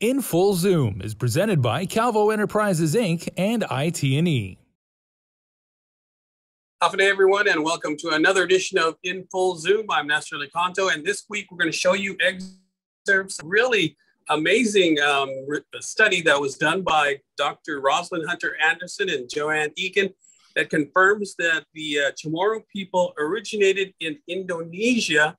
In Full Zoom is presented by Calvo Enterprises Inc. and IT&E. Day, everyone, and welcome to another edition of In Full Zoom. I'm Nestor Licanto, and this week we're going to show you excerpts really amazing um, study that was done by Dr. Rosalind Hunter Anderson and Joanne Eakin that confirms that the uh, Chamorro people originated in Indonesia,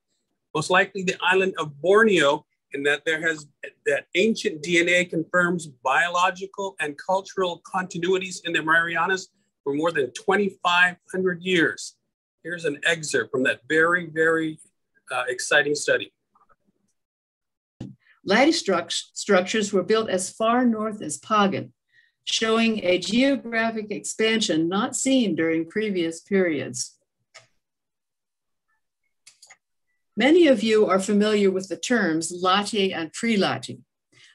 most likely the island of Borneo, and that there has that ancient DNA confirms biological and cultural continuities in the Marianas for more than 2,500 years. Here's an excerpt from that very, very uh, exciting study. Latte structures were built as far north as Pagan, showing a geographic expansion not seen during previous periods. Many of you are familiar with the terms latte and pre-latte.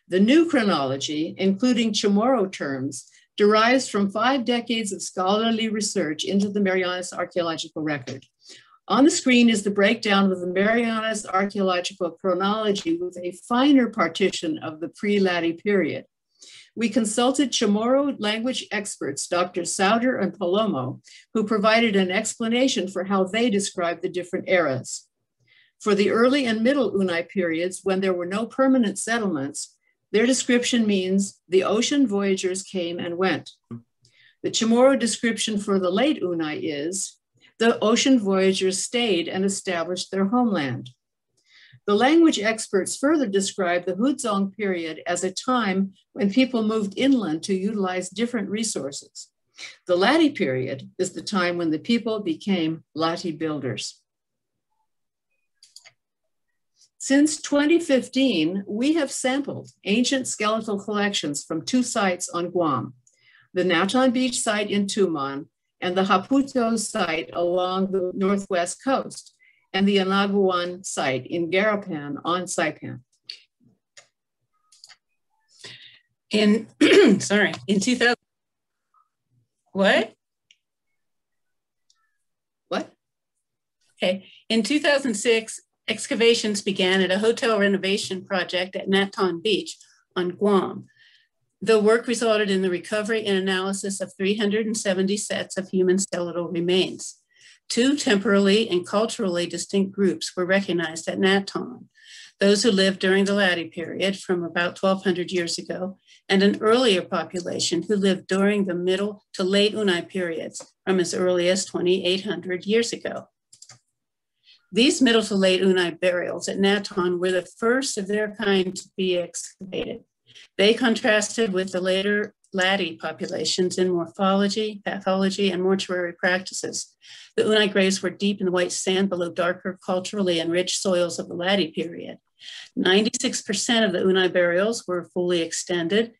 The new chronology, including Chamorro terms, derives from five decades of scholarly research into the Marianas archaeological record. On the screen is the breakdown of the Marianas archaeological chronology with a finer partition of the pre-Latte period. We consulted Chamorro language experts, Dr. Souder and Palomo, who provided an explanation for how they describe the different eras. For the early and middle Unai periods, when there were no permanent settlements, their description means the ocean voyagers came and went. The Chamorro description for the late Unai is the ocean voyagers stayed and established their homeland. The language experts further describe the Huyong period as a time when people moved inland to utilize different resources. The Latte period is the time when the people became Latte builders. Since 2015, we have sampled ancient skeletal collections from two sites on Guam, the Naton Beach site in Tumon and the Haputo site along the northwest coast, and the Anaguan site in Garapan on Saipan. In, sorry, in 2000, what? What? Okay, in 2006, Excavations began at a hotel renovation project at Naton Beach on Guam. The work resulted in the recovery and analysis of 370 sets of human skeletal remains. Two temporally and culturally distinct groups were recognized at Naton those who lived during the Latte period from about 1200 years ago, and an earlier population who lived during the middle to late Unai periods from as early as 2800 years ago. These middle to late Unai burials at Naton were the first of their kind to be excavated. They contrasted with the later Latte populations in morphology, pathology, and mortuary practices. The Unai graves were deep in the white sand below darker, culturally enriched soils of the Latte period. 96% of the Unai burials were fully extended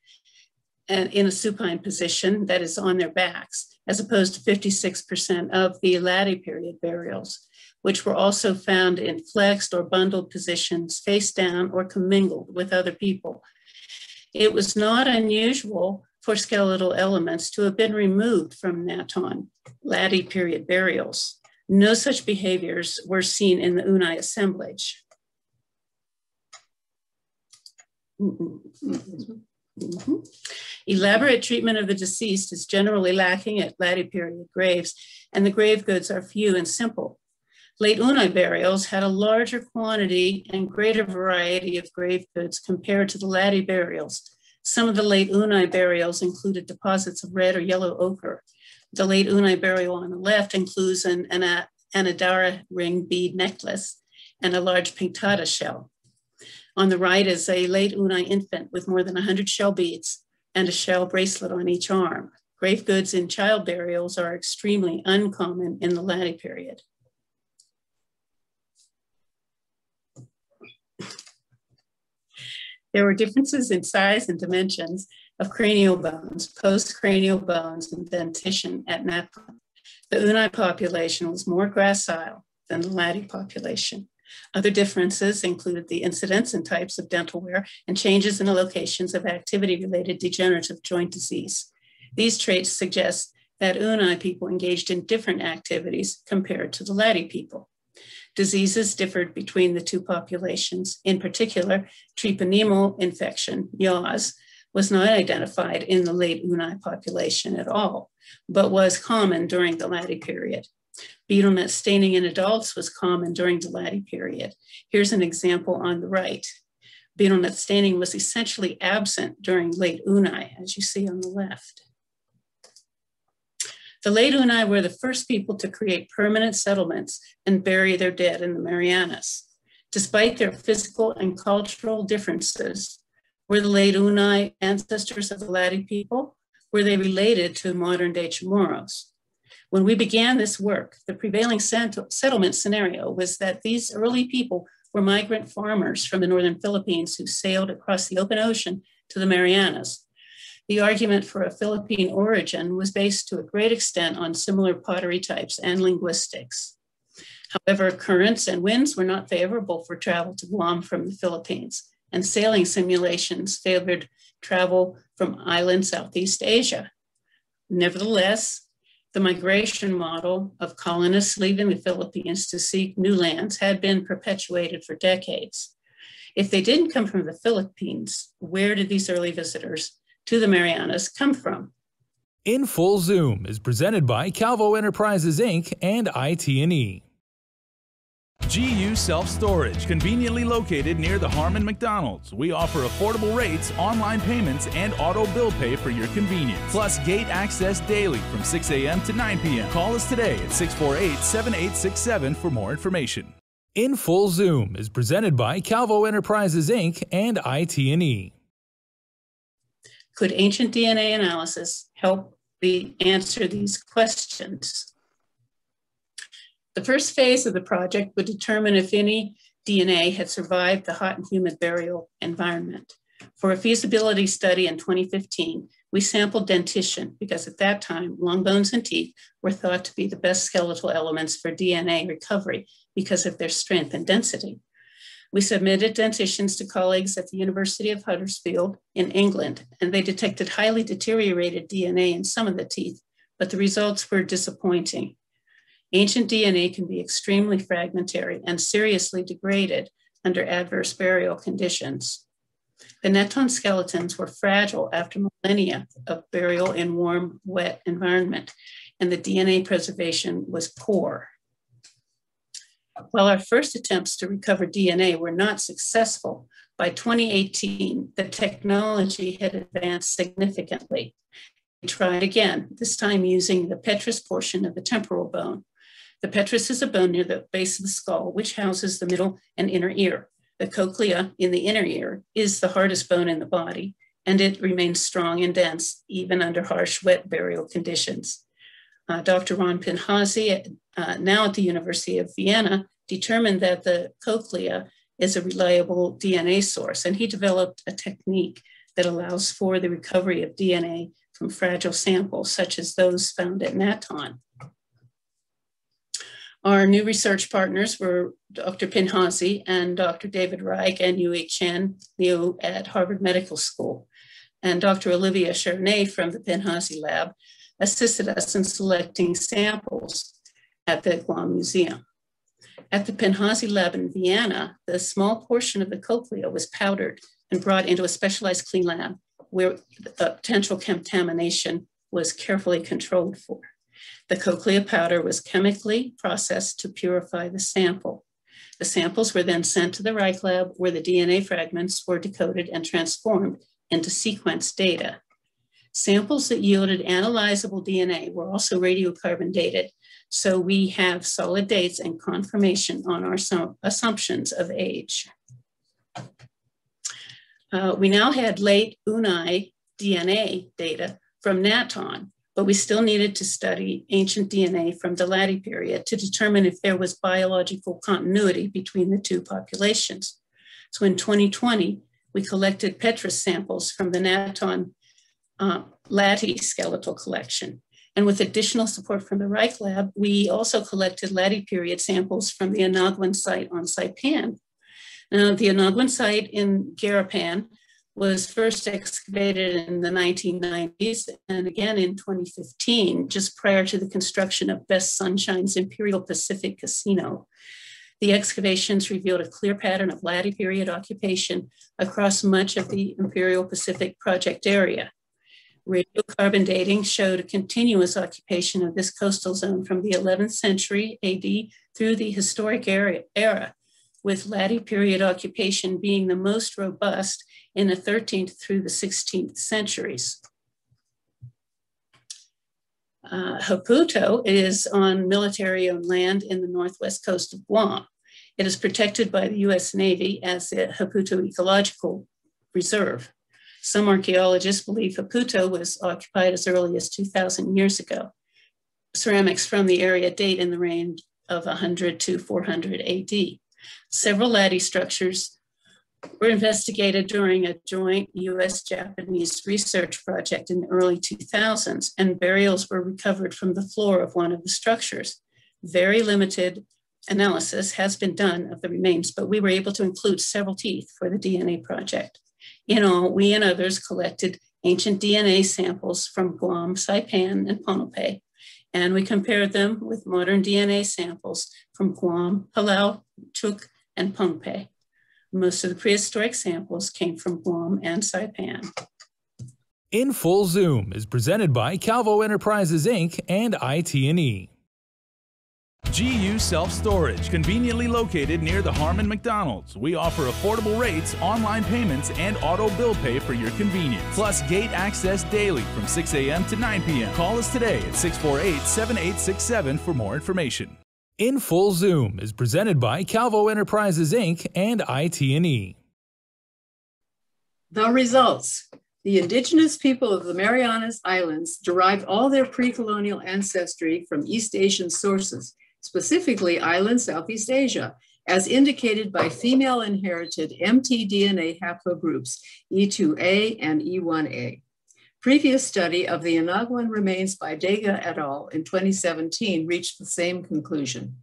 and in a supine position that is on their backs, as opposed to 56% of the Latte period burials which were also found in flexed or bundled positions, face down or commingled with other people. It was not unusual for skeletal elements to have been removed from Naton Latte period burials. No such behaviors were seen in the Unai assemblage. Mm -hmm. Elaborate treatment of the deceased is generally lacking at Latte period graves, and the grave goods are few and simple. Late Unai burials had a larger quantity and greater variety of grave goods compared to the Latte burials. Some of the late Unai burials included deposits of red or yellow ochre. The late Unai burial on the left includes an, an Anadara ring bead necklace and a large pinctada shell. On the right is a late Unai infant with more than 100 shell beads and a shell bracelet on each arm. Grave goods in child burials are extremely uncommon in the Latte period. There were differences in size and dimensions of cranial bones, postcranial bones, and dentition at Naton. The Unai population was more gracile than the Latte population. Other differences included the incidence and types of dental wear and changes in the locations of activity-related degenerative joint disease. These traits suggest that Unai people engaged in different activities compared to the Latte people. Diseases differed between the two populations. In particular, treponema infection, YAWS, was not identified in the late Unai population at all, but was common during the Latte period. Betel nut staining in adults was common during the Latte period. Here's an example on the right. Betel nut staining was essentially absent during late Unai, as you see on the left. The Unai were the first people to create permanent settlements and bury their dead in the Marianas. Despite their physical and cultural differences, were the late Unai ancestors of the Latte people? Were they related to modern day Chamorros? When we began this work, the prevailing settlement scenario was that these early people were migrant farmers from the northern Philippines who sailed across the open ocean to the Marianas. The argument for a Philippine origin was based to a great extent on similar pottery types and linguistics. However, currents and winds were not favorable for travel to Guam from the Philippines, and sailing simulations favored travel from island Southeast Asia. Nevertheless, the migration model of colonists leaving the Philippines to seek new lands had been perpetuated for decades. If they didn't come from the Philippines, where did these early visitors to the Marianas come from? In Full Zoom is presented by Calvo Enterprises Inc. and IT&E. GU Self Storage, conveniently located near the Harmon McDonald's. We offer affordable rates, online payments, and auto bill pay for your convenience. Plus, gate access daily from 6 a.m. to 9 p.m. Call us today at 648 7867 for more information. In Full Zoom is presented by Calvo Enterprises Inc. and IT&E. Could ancient DNA analysis help answer these questions? The first phase of the project would determine if any DNA had survived the hot and humid burial environment. For a feasibility study in 2015, we sampled dentition because at that time, long bones and teeth were thought to be the best skeletal elements for DNA recovery because of their strength and density. We submitted dentitions to colleagues at the University of Huddersfield in England, and they detected highly deteriorated DNA in some of the teeth, but the results were disappointing. Ancient DNA can be extremely fragmentary and seriously degraded under adverse burial conditions. The Naton skeletons were fragile after millennia of burial in warm, wet environment, and the DNA preservation was poor. While our first attempts to recover DNA were not successful, by 2018, the technology had advanced significantly. We tried again, this time using the petrous portion of the temporal bone, the petrous is a bone near the base of the skull, which houses the middle and inner ear. The cochlea in the inner ear is the hardest bone in the body, and it remains strong and dense even under harsh, wet burial conditions. Uh, Dr. Ron Pinhasi, uh, now at the University of Vienna, determined that the cochlea is a reliable DNA source, and he developed a technique that allows for the recovery of DNA from fragile samples, such as those found at Naton. Our new research partners were Dr. Pinhasi and Dr. David Reich and Yue-Chen Liu at Harvard Medical School. And Dr. Olivia Cheronet from the Pinhasi lab assisted us in selecting samples at the Guam Museum. At the Pinhasi lab in Vienna, the small portion of the cochlea was powdered and brought into a specialized clean lab where potential contamination was carefully controlled for. The cochlea powder was chemically processed to purify the sample. The samples were then sent to the Reich lab where the DNA fragments were decoded and transformed into sequence data. Samples that yielded analyzable DNA were also radiocarbon dated, so we have solid dates and confirmation on our assumptions of age. Uh, we now had late Unai DNA data from Naton, but we still needed to study ancient DNA from the Latte period to determine if there was biological continuity between the two populations. So in 2020, we collected petrous samples from the Naton uh, Latte skeletal collection. And with additional support from the Reich Lab, we also collected Latte period samples from the Anaguan site on Saipan. Now, the Anaguan site in Garapan was first excavated in the 1990s and again in 2015, just prior to the construction of Best Sunshine's Imperial Pacific Casino. The excavations revealed a clear pattern of Latte period occupation across much of the Imperial Pacific project area. Radiocarbon dating showed a continuous occupation of this coastal zone from the 11th century AD through the historic era, with Latte period occupation being the most robust in the 13th through the 16th centuries. Uh, Haputo is on military owned land in the northwest coast of Guam. It is protected by the US Navy as the Haputo Ecological Reserve. Some archaeologists believe Haputo was occupied as early as 2,000 years ago. Ceramics from the area date in the range of 100 to 400 AD. Several latte structures were investigated during a joint US Japanese research project in the early 2000s, and burials were recovered from the floor of one of the structures. Very limited analysis has been done of the remains, but we were able to include several teeth for the DNA project. In all, we and others collected ancient DNA samples from Guam, Saipan, and Pohnpei, and we compared them with modern DNA samples from Guam, Palau, Chuuk, and Pohnpei. Most of the prehistoric samples came from Guam and Saipan. In Full Zoom is presented by Calvo Enterprises Inc. and IT&E. GU Self Storage, conveniently located near the Harmon McDonald's. We offer affordable rates, online payments, and auto bill pay for your convenience. Plus, gate access daily from 6 a.m. to 9 p.m. Call us today at 648 7867 for more information. In Full Zoom is presented by Calvo Enterprises Inc. and IT&E. The results. The indigenous people of the Marianas Islands derived all their pre-colonial ancestry from East Asian sources, specifically island Southeast Asia, as indicated by female inherited mtDNA haplogroups E2A and E1A. Previous study of the Anaguan remains by Dega et al. in 2017 reached the same conclusion.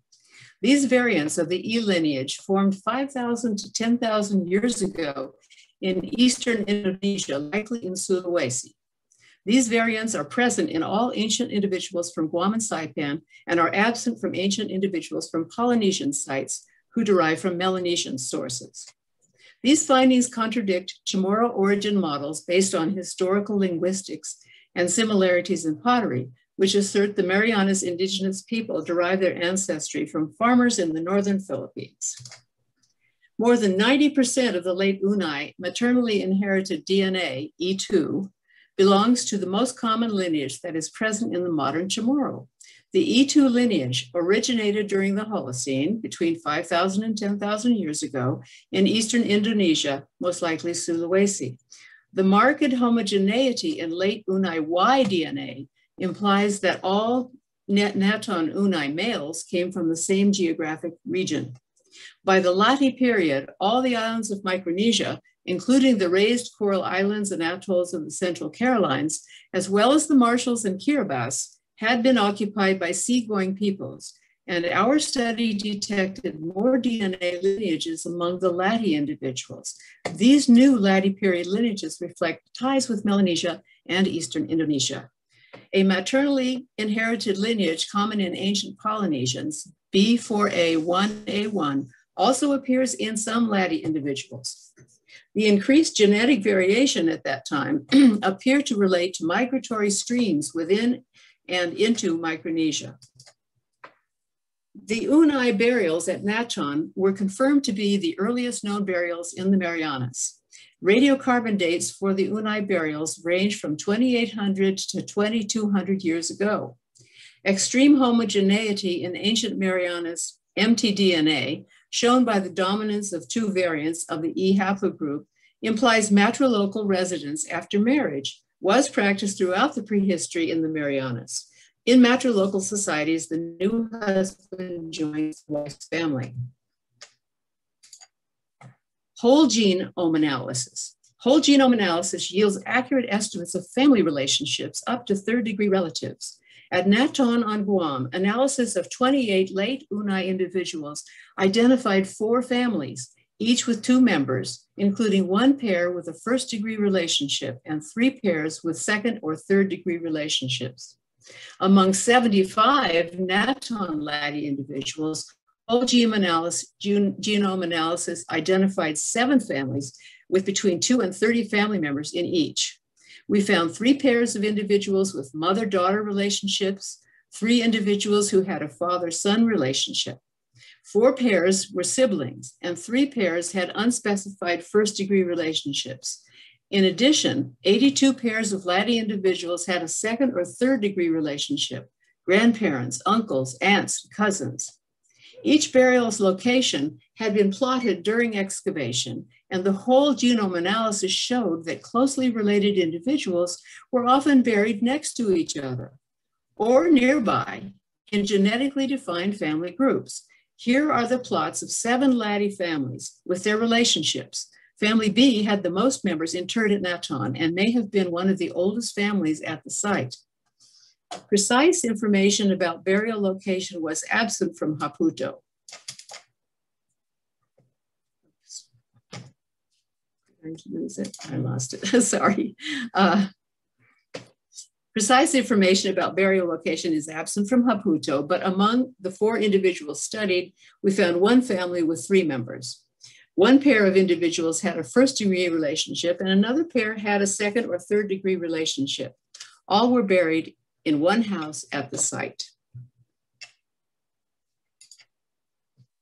These variants of the E lineage formed 5,000 to 10,000 years ago in eastern Indonesia, likely in Sulawesi. These variants are present in all ancient individuals from Guam and Saipan and are absent from ancient individuals from Polynesian sites who derive from Melanesian sources. These findings contradict Chamorro origin models based on historical linguistics and similarities in pottery, which assert the Marianas indigenous people derive their ancestry from farmers in the northern Philippines. More than 90% of the late Unai maternally inherited DNA, E2, belongs to the most common lineage that is present in the modern Chamorro. The E2 lineage originated during the Holocene between 5,000 and 10,000 years ago in eastern Indonesia, most likely Sulawesi. The marked homogeneity in late Unai Y DNA implies that all Naton Unai males came from the same geographic region. By the Latte period, all the islands of Micronesia, including the raised coral islands and atolls of the Central Carolines, as well as the Marshalls and Kiribati, had been occupied by seagoing peoples, and our study detected more DNA lineages among the Latte individuals. These new Latte period lineages reflect ties with Melanesia and Eastern Indonesia. A maternally inherited lineage common in ancient Polynesians, B4A1A1, also appears in some Latte individuals. The increased genetic variation at that time appeared to relate to migratory streams within and into Micronesia. The Unai burials at Naton were confirmed to be the earliest known burials in the Marianas. Radiocarbon dates for the Unai burials range from 2800 to 2200 years ago. Extreme homogeneity in ancient Marianas mtDNA, shown by the dominance of two variants of the E haplogroup, implies matrilocal residence after marriage, was practiced throughout the prehistory in the Marianas. In matrilocal societies, the new husband joins the wife's family. Whole genome analysis. Whole genome analysis yields accurate estimates of family relationships up to third degree relatives. At Naton on Guam, analysis of 28 late Unai individuals identified four families, each with two members, including one pair with a first degree relationship and three pairs with second or third degree relationships. Among 75 Naton Latte individuals, whole genome analysis, genome analysis identified seven families with between two and 30 family members in each. We found three pairs of individuals with mother-daughter relationships, three individuals who had a father-son relationship. Four pairs were siblings, and three pairs had unspecified first degree relationships. In addition, 82 pairs of Latte individuals had a second or third degree relationship, grandparents, uncles, aunts, cousins. Each burial's location had been plotted during excavation, and the whole genome analysis showed that closely related individuals were often buried next to each other or nearby in genetically defined family groups. Here are the plots of seven Latte families with their relationships. Family B had the most members interred at Naton and may have been one of the oldest families at the site. Precise information about burial location was absent from Haputo. I lost it. Sorry. Uh, precise information about burial location is absent from Haputo, but among the four individuals studied, we found one family with three members. One pair of individuals had a first degree relationship, and another pair had a second or third degree relationship. All were buried in one house at the site.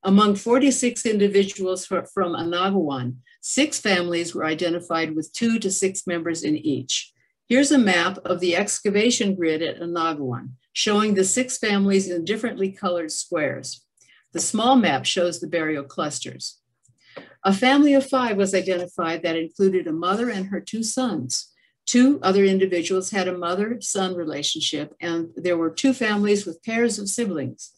Among 46 individuals from Anaguan, six families were identified with two to six members in each. Here's a map of the excavation grid at Anaguan, showing the six families in differently colored squares. The small map shows the burial clusters. A family of five was identified that included a mother and her two sons. Two other individuals had a mother son relationship, and there were two families with pairs of siblings.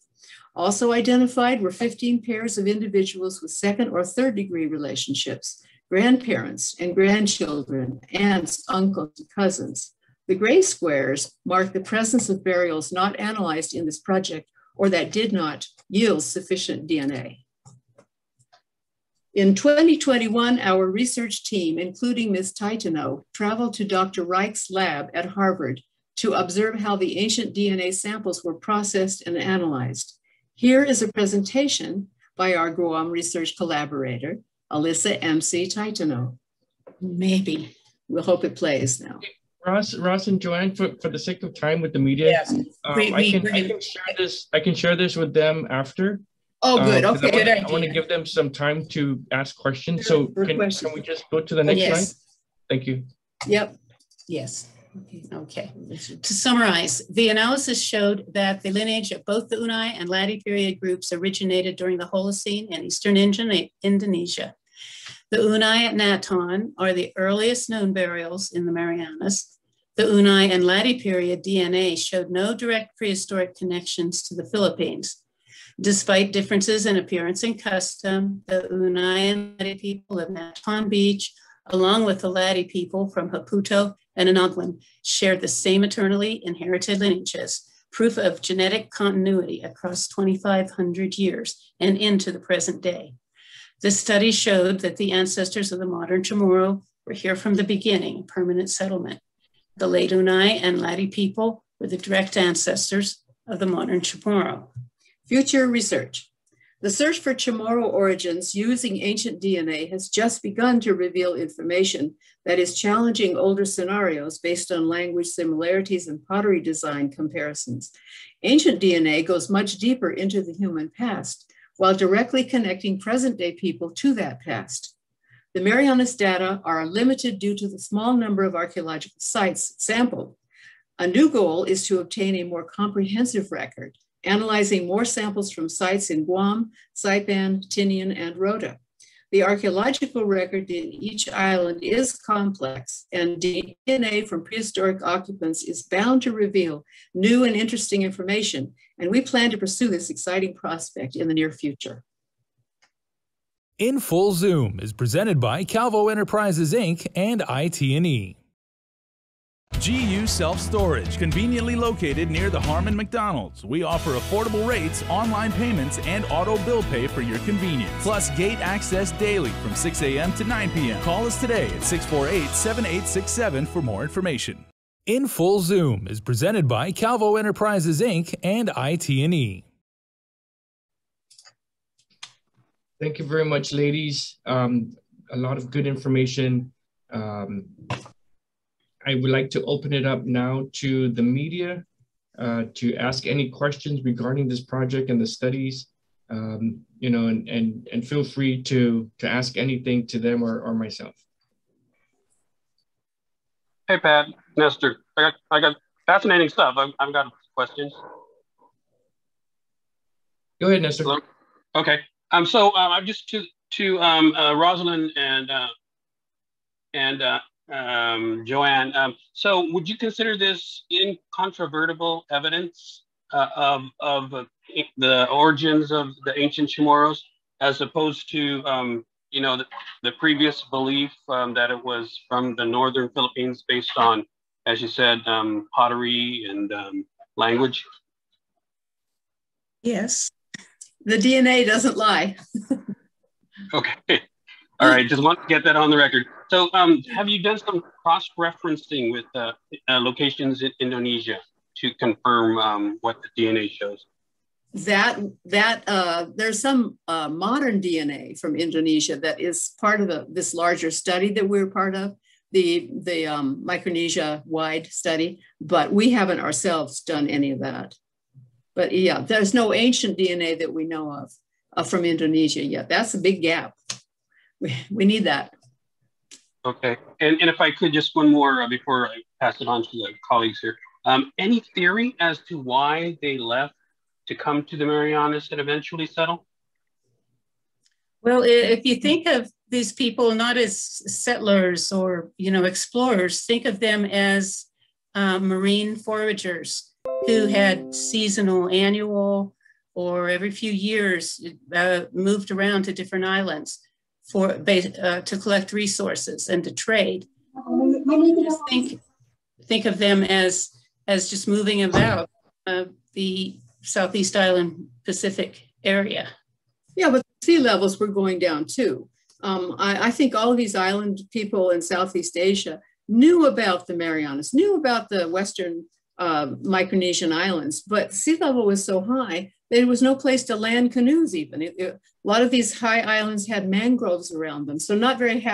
Also identified were 15 pairs of individuals with second or third degree relationships, grandparents and grandchildren, aunts, uncles, and cousins. The gray squares mark the presence of burials not analyzed in this project or that did not yield sufficient DNA. In 2021, our research team, including Ms. Titano, traveled to Dr. Reich's lab at Harvard to observe how the ancient DNA samples were processed and analyzed. Here is a presentation by our Guam research collaborator, Alyssa MC Titano. Maybe. We'll hope it plays now. Ross, Ross and Joanne, for, for the sake of time with the media, yes. um, I, can, I can share this. I can share this with them after. Oh, good. Uh, okay, good idea. I want to give them some time to ask questions. So can, can we just go to the next yes. slide? Thank you. Yep. Yes. Okay. To summarize, the analysis showed that the lineage of both the Unai and Latte period groups originated during the Holocene in eastern Indonesia. The Unai at Naton are the earliest known burials in the Marianas. The Unai and Latte period DNA showed no direct prehistoric connections to the Philippines. Despite differences in appearance and custom, the Unai and people of Naton Beach, along with the Latte people from Haputo and Anaguan, shared the same eternally inherited lineages, proof of genetic continuity across 2,500 years and into the present day. The study showed that the ancestors of the modern Chamorro were here from the beginning, permanent settlement. The late Unai and Latte people were the direct ancestors of the modern Chamorro. Future research. The search for Chamorro origins using ancient DNA has just begun to reveal information that is challenging older scenarios based on language similarities and pottery design comparisons. Ancient DNA goes much deeper into the human past while directly connecting present day people to that past. The Marianas data are limited due to the small number of archaeological sites sampled. A new goal is to obtain a more comprehensive record analyzing more samples from sites in Guam, Saipan, Tinian, and Rota. The archaeological record in each island is complex, and DNA from prehistoric occupants is bound to reveal new and interesting information, and we plan to pursue this exciting prospect in the near future. In Full Zoom is presented by Calvo Enterprises Inc. and IT&E. GU Self Storage, conveniently located near the Harmon McDonald's. We offer affordable rates, online payments, and auto bill pay for your convenience. Plus, gate access daily from 6 a.m. to 9 p.m. Call us today at 648 7867 for more information. In Full Zoom is presented by Calvo Enterprises Inc. and IT&E. Thank you very much, ladies. Um, a lot of good information. Um, I would like to open it up now to the media uh, to ask any questions regarding this project and the studies. Um, you know, and, and, and feel free to, to ask anything to them or, or myself. Hey, Pat, Nestor, I got, I got fascinating stuff. I've, I've got questions. Go ahead, Nestor. Hello? Okay. Um, so um, I'm just to to um, uh, Rosalind and uh, and uh, um, Joanne. Um, so would you consider this incontrovertible evidence uh, of of uh, the origins of the ancient Chamorros, as opposed to um, you know the, the previous belief um, that it was from the northern Philippines, based on, as you said, um, pottery and um, language? Yes, the DNA doesn't lie. okay. All right, just want to get that on the record. So, um, have you done some cross-referencing with uh, uh, locations in Indonesia to confirm um, what the DNA shows? That that uh, there's some uh, modern DNA from Indonesia that is part of the, this larger study that we're part of, the the um, Micronesia wide study, but we haven't ourselves done any of that. But yeah, there's no ancient DNA that we know of uh, from Indonesia yet. That's a big gap. We, we need that. Okay. And, and if I could, just one more uh, before I pass it on to the colleagues here. Um, any theory as to why they left to come to the Marianas and eventually settle? Well, if you think of these people not as settlers or you know explorers, think of them as uh, marine foragers who had seasonal, annual, or every few years uh, moved around to different islands for uh, to collect resources and to trade. Just think think of them as as just moving about uh, the Southeast Island Pacific area. Yeah, but sea levels were going down too. Um, I, I, think all of these island people in Southeast Asia knew about the Marianas, knew about the Western uh, Micronesian islands, but sea level was so high there was no place to land canoes even. It, it, a lot of these high islands had mangroves around them, so not very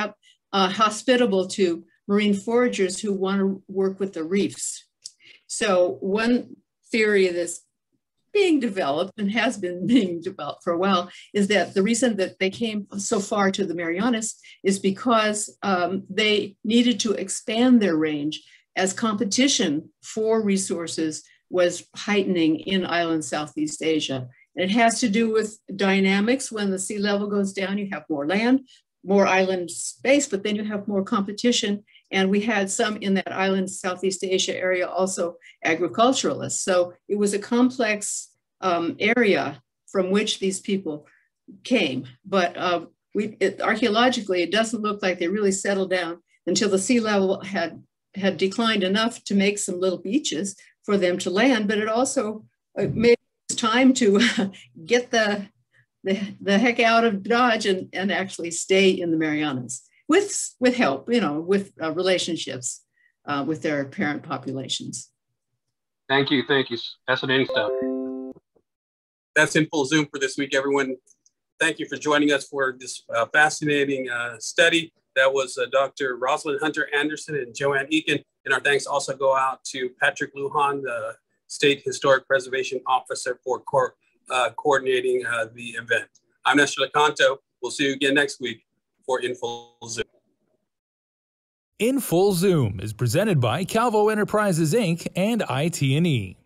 uh, hospitable to marine foragers who want to work with the reefs. So one theory that's being developed and has been being developed for a while is that the reason that they came so far to the Marianas is because um, they needed to expand their range as competition for resources was heightening in island Southeast Asia. And it has to do with dynamics. When the sea level goes down, you have more land, more island space, but then you have more competition. And we had some in that island Southeast Asia area also agriculturalists. So it was a complex um, area from which these people came. But uh, we, it, archaeologically, it doesn't look like they really settled down until the sea level had had declined enough to make some little beaches for them to land, but it also uh, made it time to get the, the, the heck out of Dodge and, and actually stay in the Marianas with, with help, you know, with uh, relationships uh, with their parent populations. Thank you. Thank you. Fascinating stuff. That's in full Zoom for this week, everyone. Thank you for joining us for this uh, fascinating uh, study. That was uh, Dr. Rosalind Hunter Anderson and Joanne Eakin. And our thanks also go out to Patrick Lujan, the State Historic Preservation Officer for uh, coordinating uh, the event. I'm Nestor Licanto. We'll see you again next week for In Full Zoom. In Full Zoom is presented by Calvo Enterprises Inc. and IT&E.